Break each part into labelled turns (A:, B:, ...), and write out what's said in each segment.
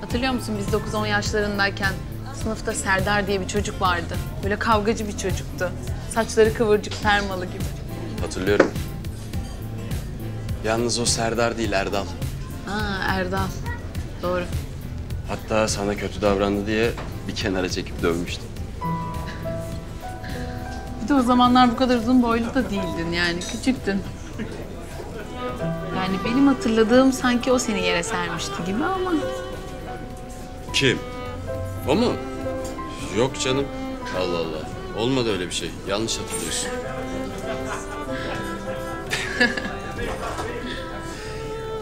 A: Hatırlıyor musun biz 9-10 yaşlarındayken sınıfta Serdar diye bir çocuk vardı. Böyle kavgacı bir çocuktu. Saçları kıvırcık, permalı gibi.
B: Hatırlıyorum. Yalnız o Serdar değil Erdal.
A: Ha Erdal. Doğru.
B: Hatta sana kötü davrandı diye bir kenara çekip dövmüştüm.
A: Bir de o zamanlar bu kadar uzun boylu da değildin yani küçüktün. Yani benim hatırladığım sanki o seni yere sermişti gibi ama
B: Kim? O mu? Yok canım. Allah Allah. Olmadı öyle bir şey. Yanlış hatırlıyorsun.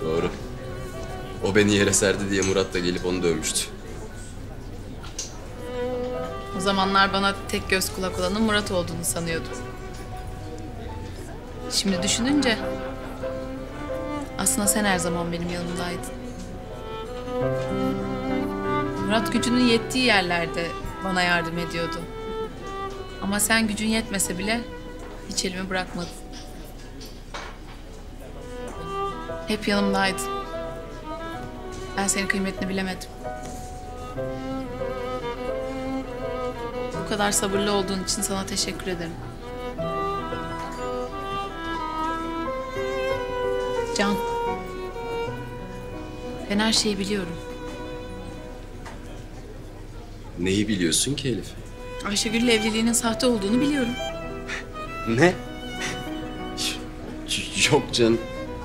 B: Doğru. O beni yere serdi diye Murat da gelip onu dövmüştü.
A: o zamanlar bana tek göz kulak olanın Murat olduğunu sanıyordum. Şimdi düşününce aslında sen her zaman benim yanımdaydın. Murat gücünün yettiği yerlerde bana yardım ediyordu. Ama sen gücün yetmese bile hiç elimi bırakmadın. Hep yanımdaydın. Ben senin kıymetini bilemedim. Bu kadar sabırlı olduğun için sana teşekkür ederim. Can. Ben her şeyi biliyorum.
B: Neyi biliyorsun ki Elif?
A: Ayşegül'le evliliğinin sahte olduğunu biliyorum.
B: Ne? Yok canım.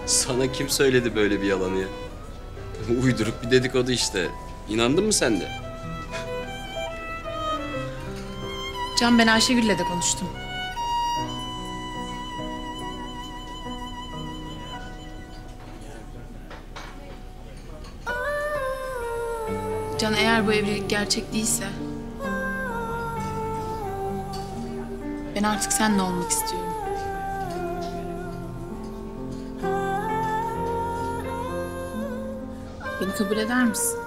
B: Sana kim söyledi böyle bir yalanı ya? Uyduruk bir dedikodu işte. İnandın mı sen de?
A: Can ben Ayşegül'le de konuştum. Can eğer bu evlilik gerçek değilse... Ben artık seninle olmak istiyorum. Beni kabul eder misin?